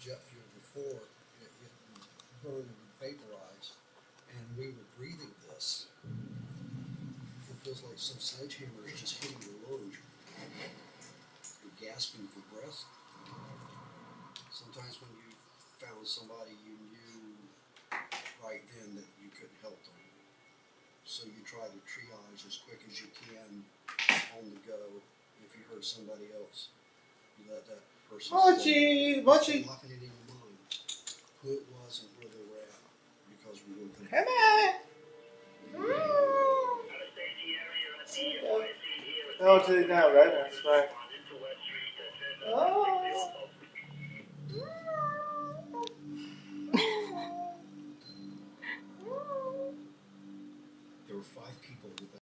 before, it, it would burn and would vaporize, and we were breathing this. It feels like some sledgehammer is just hitting your lungs. You're gasping for breath. Sometimes when you found somebody you knew right then that you couldn't help them. So you try to triage as quick as you can on the go. If you hurt somebody else, you let that person Mochi, Mochi, Come on. Oh, to the now, right? That's right. Oh. there were five people with